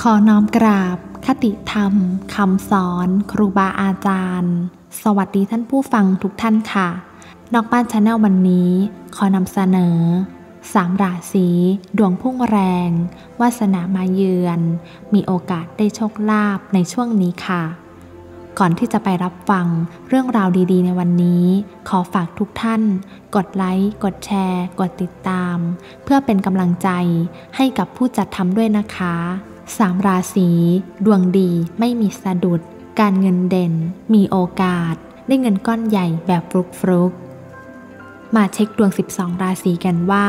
ขอน้อมกราบ คติธรรมคำสอน ครูบาอาจารย์ สวัสดีท่านผู้ฟังทุกท่านค่ะ นอกบ้านชาแนลวันนี้ ขอนำเสนอสามราศีดวงพุ่งแรง วาสนามาเยือน มีโอกาสได้โชคลาภในช่วงนี้ค่ะ ก่อนที่จะไปรับฟังเรื่องราวดีๆ ในวันนี้ ขอฝากทุกท่าน กดไลค์ กดแชร์ กดติดตาม เพื่อเป็นกำลังใจให้กับผู้จัดทำด้วยนะคะ สามราศีดวงดีไม่มีสะดุด การเงินเด่น มีโอกาส ได้เงินก้อนใหญ่แบบฟลุกฟลุกมาเช็คดวง 12 ราศีกันว่า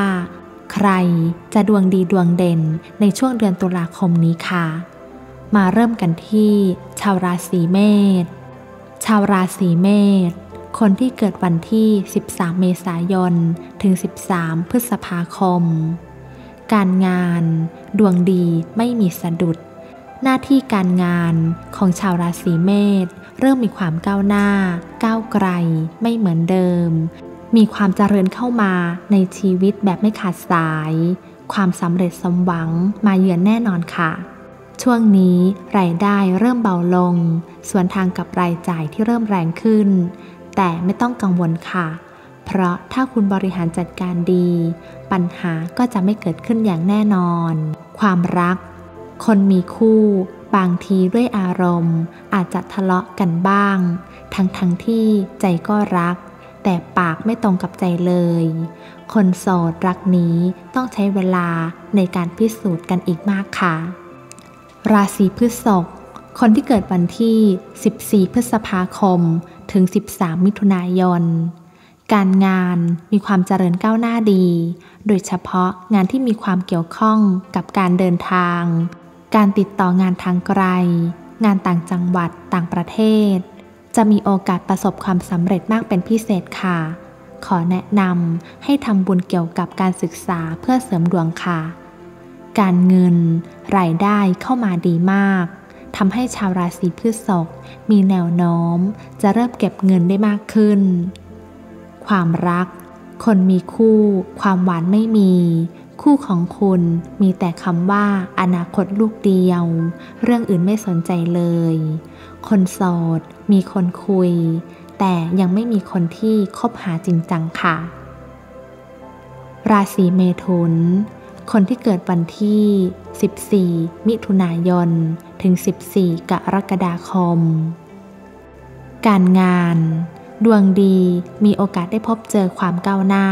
ใครจะดวงดีดวงเด่นในช่วงเดือนตุลาคมนี้ค่ะ มาเริ่มกันที่ ชาวราศีเมษชาวราศีเมษคนที่เกิดวันที่ 13 เมษายน ถึง 13 พฤษภาคม การงาน ดวงดีไม่มีสะดุด หน้าที่การงานของชาวราศีเมษเริ่มมีความก้าวหน้า ก้าวไกล ไม่เหมือนเดิม มีความเจริญเข้ามาในชีวิตแบบไม่ขาดสาย ความสำเร็จสมหวังมาเยือนแน่นอนค่ะ ช่วงนี้รายได้เริ่มเบาลง ส่วนทางกับรายจ่ายที่เริ่มแรงขึ้น แต่ไม่ต้องกังวลค่ะ เพราะถ้าคุณบริหารจัดการดี ปัญหาก็จะไม่เกิดขึ้นอย่างแน่นอน ความรัก คนมีคู่ บางทีด้วยอารมณ์ อาจจะทะเลาะกันบ้าง ทั้งทั้งที่ใจก็รัก แต่ปากไม่ตรงกับใจเลย คนโสดรักนี้ต้องใช้เวลาในการพิสูจน์กันอีกมากค่ะ ราศีพฤษภคนที่เกิดวันที่ 14 พฤษภาคม ถึง 13 มิถุนายน การงานมีความเจริญก้าวหน้าดี โดยเฉพาะงานที่มีความเกี่ยวข้องกับการเดินทาง การติดต่องานทางไกล งานต่างจังหวัดต่างประเทศ จะมีโอกาสประสบความสำเร็จมากเป็นพิเศษค่ะ ขอแนะนำให้ทำบุญเกี่ยวกับการศึกษาเพื่อเสริมดวงค่ะ การเงิน รายได้เข้ามาดีมากทำให้ชาวราศีพฤษภมีแนวโน้ม จะเริ่มเก็บเงินได้มากขึ้น ความรัก คนมีคู่ ความหวานไม่มี คู่ของคุณมีแต่คำว่าอนาคตลูกเดียว เรื่องอื่นไม่สนใจเลย คนโสด มีคนคุย แต่ยังไม่มีคนที่คบหาจริงจังค่ะ ราศีเมถุนคนที่เกิดวันที่ 14 มิถุนายน ถึง 14 กรกฎาคม การงาน ดวงดีมีโอกาสได้พบเจอความก้าวหน้า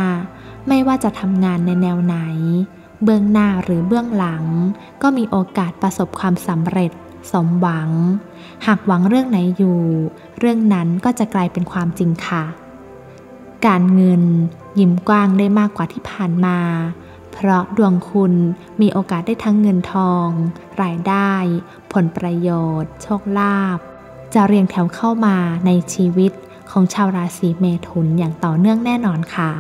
ไม่ว่าจะทำงานในแนวไหน เบื้องหน้าหรือเบื้องหลัง ก็มีโอกาสประสบความสำเร็จ สมหวัง หากหวังเรื่องไหนอยู่ เรื่องนั้นก็จะกลายเป็นความจริงค่ะ การเงิน ยิ้มกว้างได้มากกว่าที่ผ่านมา เพราะดวงคุณมีโอกาสได้ทั้งเงินทอง รายได้ ผลประโยชน์ โชคลาภจะเรียงแถวเข้ามาในชีวิต ของชาวราศีเมถุนอย่างต่อเนื่องแน่นอนค่ะ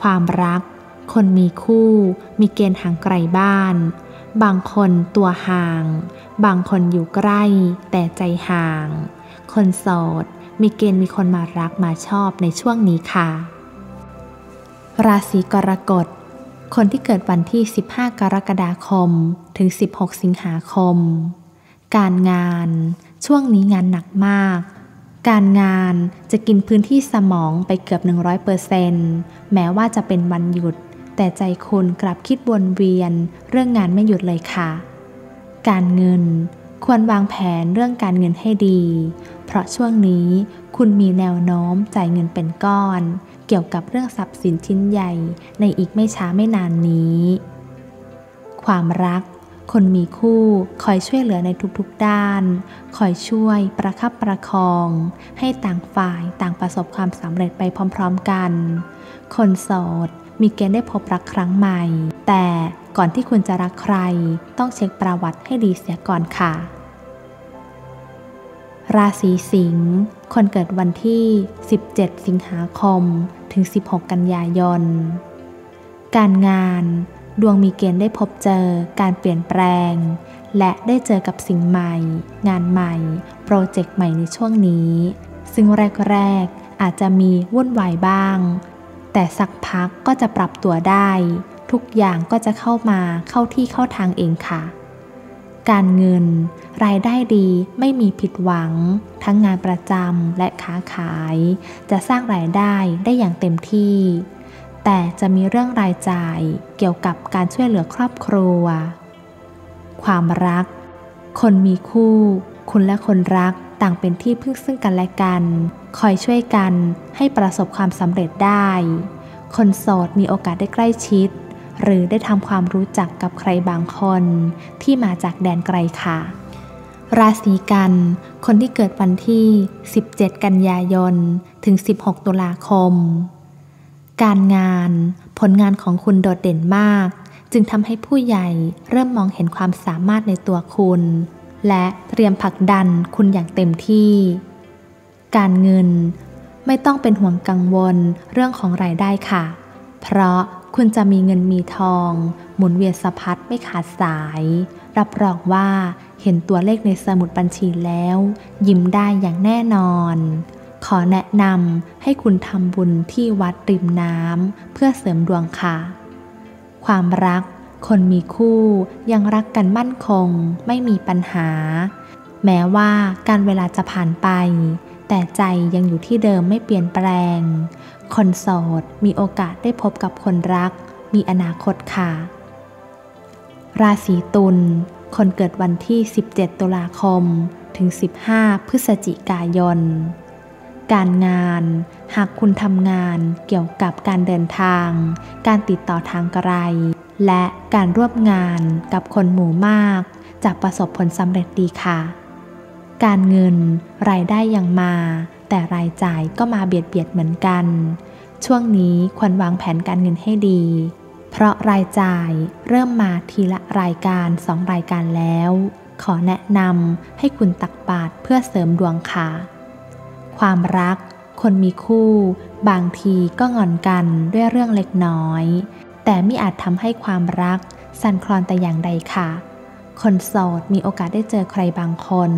ความรัก คนมีคู่ มีเกณฑ์ห่างไกลบ้าน บางคนตัวห่าง บางคนอยู่ใกล้ แต่ใจห่าง คนโสด มีเกณฑ์มีคนมารักมาชอบในช่วงนี้ค่ะ ราศีกรกฎ คนที่เกิดวันที่ 15 กรกฎาคม ถึง 16 สิงหาคม การงาน ช่วงนี้งานหนักมาก การงานจะกินพื้นที่สมองไปเกือบ 100%แม้ว่าจะเป็นวันหยุด แต่ใจคุณกลับคิดวนเวียน เรื่องงานไม่หยุดเลยค่ะ การเงินควรวางแผนเรื่องการเงินให้ดี เพราะช่วงนี้คุณมีแนวโน้มจ่ายเงินเป็นก้อน เกี่ยวกับเรื่องทรัพย์สินชิ้นใหญ่ในอีกไม่ช้าไม่นานนี้ ความรัก คนมีคู่คอยช่วยเหลือในทุกๆด้าน คอยช่วยประคับประคอง ให้ต่างฝ่ายต่างประสบความสำเร็จไปพร้อมๆกัน คนโสดมีเกณฑ์ได้พบรักครั้งใหม่ แต่ก่อนที่คุณจะรักใคร ต้องเช็คประวัติให้ดีเสียก่อนค่ะ ราศีสิงห์คนเกิดวันที่ 17 สิงหาคม ถึง 16 กันยายน การงาน ดวงมีเกณฑ์ได้พบเจอการเปลี่ยนแปลง และได้เจอกับสิ่งใหม่ งานใหม่ โปรเจกต์ใหม่ในช่วงนี้ ซึ่งแรกๆ อาจจะมีวุ่นวายบ้าง แต่สักพักก็จะปรับตัวได้ ทุกอย่างก็จะเข้ามาเข้าที่เข้าทางเองค่ะ การเงิน รายได้ดีไม่มีผิดหวัง ทั้งงานประจำและค้าขาย จะสร้างรายได้ได้อย่างเต็มที่ แต่จะมีเรื่องรายจ่ายเกี่ยวกับการช่วยเหลือครอบครัว ความรัก คนมีคู่ คุณและคนรักต่างเป็นที่พึ่งซึ่งกันและกัน คอยช่วยกันให้ประสบความสำเร็จได้ คนโสดมีโอกาสได้ใกล้ชิด หรือได้ทำความรู้จักกับใครบางคนที่มาจากแดนไกลค่ะ ราศีกัน คนที่เกิดวันที่ 17 กันยายน ถึง 16 ตุลาคม การงานผลงานของคุณโดดเด่นมาก จึงทำให้ผู้ใหญ่เริ่มมองเห็นความสามารถในตัวคุณ และเตรียมผลักดันคุณอย่างเต็มที่ การเงิน ไม่ต้องเป็นห่วงกังวลเรื่องของรายได้ค่ะ เพราะคุณจะมีเงินมีทอง หมุนเวียนสะพัดไม่ขาดสาย รับรองว่าเห็นตัวเลขในสมุดบัญชีแล้ว ยิ้มได้อย่างแน่นอน ขอแนะนำให้คุณทำบุญที่วัดริมน้ำเพื่อเสริมดวงค่ะ ความรัก คนมีคู่ยังรักกันมั่นคง ไม่มีปัญหา แม้ว่าการเวลาจะผ่านไป แต่ใจยังอยู่ที่เดิมไม่เปลี่ยนแปลง คนโสดมีโอกาสได้พบกับคนรัก มีอนาคตค่ะ ราศีตุล คนเกิดวันที่ 17 ตุลาคม ถึง 15 พฤศจิกายน การงาน หากคุณทำงานเกี่ยวกับการเดินทาง การติดต่อทางไกล และการร่วมงานกับคนหมู่มากจะประสบผลสำเร็จดีค่ะ การเงินรายได้ยังมา แต่รายจ่ายก็มาเบียดเบียดเหมือนกัน ช่วงนี้ควรวางแผนการเงินให้ดี เพราะรายจ่ายเริ่มมาทีละรายการสองรายการแล้ว ขอแนะนำให้คุณตักบาตรเพื่อเสริมดวงค่ะ ความรัก คนมีคู่ บางทีก็งอนกันด้วยเรื่องเล็กน้อย แต่ไม่อาจทำให้ความรัก สั่นคลอนแต่อย่างใดค่ะ คนโสดมีโอกาสได้เจอใครบางคน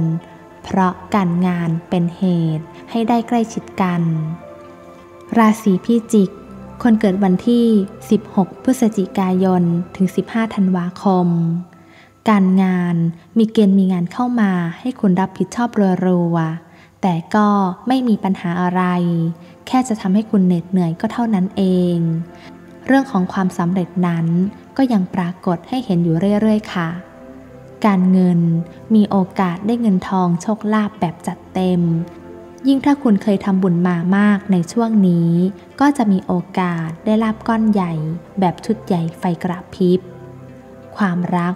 เพราะการงานเป็นเหตุให้ได้ใกล้ชิดกัน ราศีพิจิก คนเกิดวันที่ 16 พฤศจิกายน ถึง 15 ธันวาคมการงานมีเกณฑ์มีงานเข้ามาให้คุณรับผิดชอบรัวๆ แต่ก็ไม่มีปัญหาอะไร แค่จะทำให้คุณเหน็ดเหนื่อยก็เท่านั้นเอง เรื่องของความสำเร็จนั้นก็ยังปรากฏให้เห็นอยู่เรื่อยๆค่ะ การเงินมีโอกาสได้เงินทองโชคลาภแบบจัดเต็ม ยิ่งถ้าคุณเคยทำบุญมามากในช่วงนี้ ก็จะมีโอกาสได้ลาบก้อนใหญ่ แบบชุดใหญ่ไฟกระพริบ ความรัก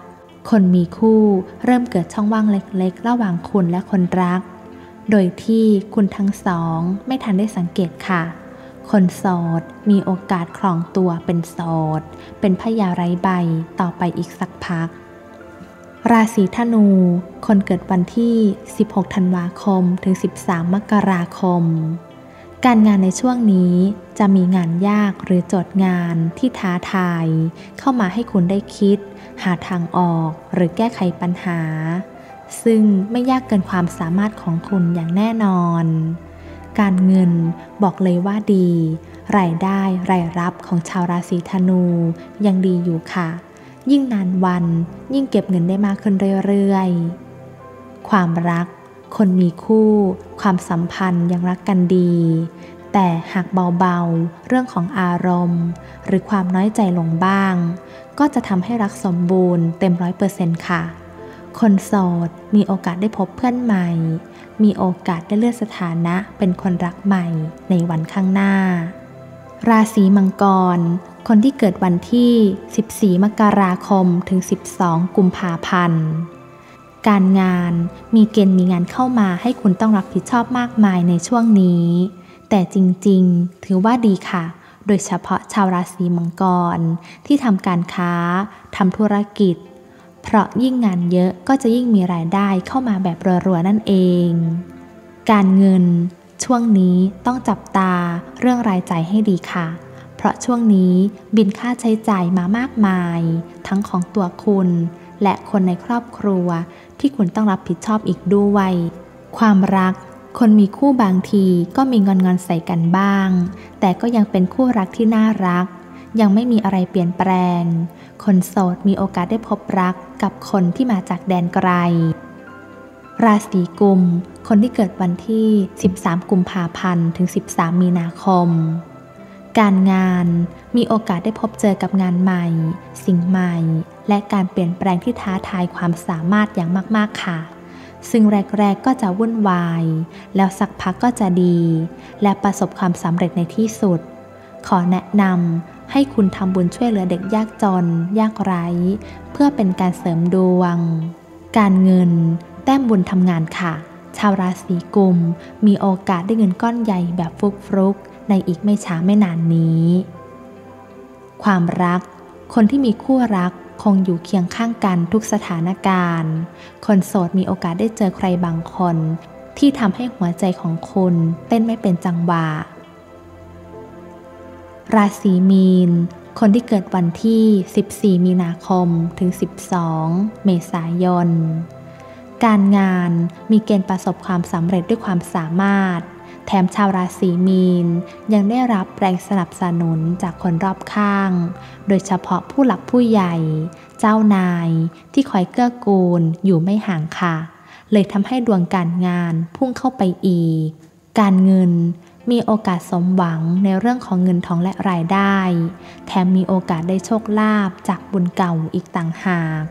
คนมีคู่เริ่มเกิดช่องว่างเล็กๆ ระหว่างคุณและคนรัก โดยที่คุณทั้งสองไม่ทันได้สังเกตค่ะ คนโสดมีโอกาสครองตัวเป็นโสด เป็นพยาไร้ใบต่อไปอีกสักพัก ราศีธนู คนเกิดวันที่ 16 ธันวาคม ถึง 13 มกราคม การงานในช่วงนี้จะมีงานยากหรือโจทย์งานที่ท้าทาย เข้ามาให้คุณได้คิด หาทางออกหรือแก้ไขปัญหา ซึ่งไม่ยากเกินความสามารถของคุณอย่างแน่นอน การเงินบอกเลยว่าดี รายได้รายรับของชาวราศีธนูยังดีอยู่ค่ะ ยิ่งนานวันยิ่งเก็บเงินได้มากขึ้นเรื่อยๆ ความรัก คนมีคู่ ความสัมพันธ์ยังรักกันดี แต่หากเบาๆ เรื่องของอารมณ์ หรือความน้อยใจลงบ้าง ก็จะทำให้รักสมบูรณ์เต็มร้อยเปอร์เซ็นต์ค่ะ คนโสดมีโอกาสได้พบเพื่อนใหม่ มีโอกาสได้เลื่อนสถานะเป็นคนรักใหม่ในวันข้างหน้า ราศีมังกร คนที่เกิดวันที่ 14 มกราคมถึง 12 กุมภาพันธ์ การงานมีเกณฑ์มีงานเข้ามาให้คุณต้องรับผิดชอบมากมายในช่วงนี้ แต่จริงๆ ถือว่าดีค่ะโดยเฉพาะชาวราศีมังกร ที่ทำการค้าทำธุรกิจ เพราะยิ่งงานเยอะก็จะยิ่งมีรายได้เข้ามาแบบรัวๆนั่นเอง การเงิน ช่วงนี้ต้องจับตาเรื่องรายจ่ายให้ดีค่ะ เพราะช่วงนี้บินค่าใช้จ่ายมามากมาย ทั้งของตัวคุณ และคนในครอบครัวที่คุณต้องรับผิดชอบอีกด้วย ความรักคนมีคู่บางทีก็มีงอนงอนใส่กันบ้าง แต่ก็ยังเป็นคู่รักที่น่ารัก ยังไม่มีอะไรเปลี่ยนแปลง คนโสดมีโอกาสได้พบรักกับคนที่มาจากแดนไกล ราศีกุม คนที่เกิดวันที่ 13 กุมภาพันธ์ ถึง 13 มีนาคม การงานมีโอกาสได้พบเจอกับงานใหม่ สิ่งใหม่ และการเปลี่ยนแปลงที่ท้าทายความสามารถอย่างมากๆค่ะซึ่งแรก ๆ ก็จะวุ่นวาย แล้วสักพักก็จะดี และประสบความสำเร็จในที่สุด ขอแนะนำ ให้คุณทำบุญช่วยเหลือเด็กยากจน ยากไร้ เพื่อเป็นการเสริมดวง การเงิน แต้มบุญทำงานค่ะ ชาวราศีกุม มีโอกาสได้เงินก้อนใหญ่แบบฟุกๆในอีกไม่ช้าไม่นานนี้ ความรัก คนที่มีคู่รักคงอยู่เคียงข้างกันทุกสถานการณ์ คนโสดมีโอกาสได้เจอใครบางคน ที่ทำให้หัวใจของคุณเต้นไม่เป็นจังหวะ ราศีมีน คนที่เกิดวันที่ 14 มีนาคมถึง 12 เมษายน การงานมีเกณฑ์ประสบความสำเร็จด้วยความสามารถ แถมชาวราศีมีน ยังได้รับแรงสนับสนุนจากคนรอบข้าง โดยเฉพาะผู้หลักผู้ใหญ่ เจ้านายที่คอยเกื้อกูลอยู่ไม่ห่างค่ะ เลยทำให้ดวงการงานพุ่งเข้าไปอีก การเงิน มีโอกาสสมหวังในเรื่องของเงินทองและรายได้ แถมมีโอกาสได้โชคลาภจากบุญเก่าอีกต่างหาก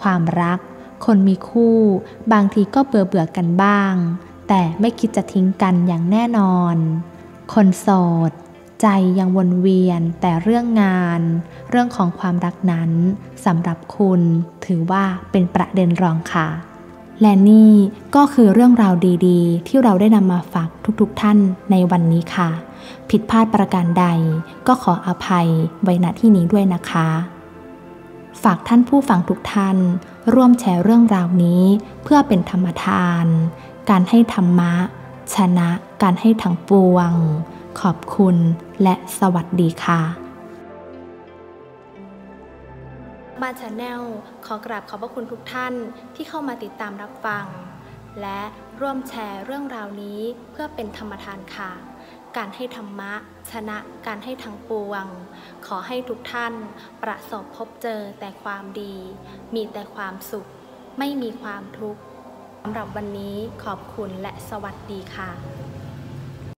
ความรัก คนมีคู่ บางทีก็เบื่อเบื่อกันบ้าง แต่ไม่คิดจะทิ้งกันอย่างแน่นอน คนโสด ใจยังวนเวียนแต่เรื่องงาน เรื่องของความรักนั้นสำหรับคุณถือว่าเป็นประเด็นรองค่ะ และนี่ก็คือเรื่องราวดีๆ ที่เราได้นำมาฝากทุกๆทท่านในวันนี้ค่ะ ผิดพลาดประการใดก็ขออภัยไว้ณที่นี้ด้วยนะคะ ฝากท่านผู้ฟังทุกท่าน ร่วมแชร์เรื่องราวนี้ เพื่อเป็นธรรมทาน การให้ธรรมะ ชนะการให้ทั้งปวง ขอบคุณและสวัสดีค่ะ บ้านชาแนลขอกราบขอบพระคุณทุกท่านที่เข้ามาติดตามรับฟัง และร่วมแชร์เรื่องราวนี้เพื่อเป็นธรรมทานค่ะ การให้ธรรมะ ชนะการให้ทั้งปวง ขอให้ทุกท่านประสบพบเจอแต่ความดี มีแต่ความสุข ไม่มีความทุกข์สำหรับวันนี้ขอบคุณและสวัสดีค่ะ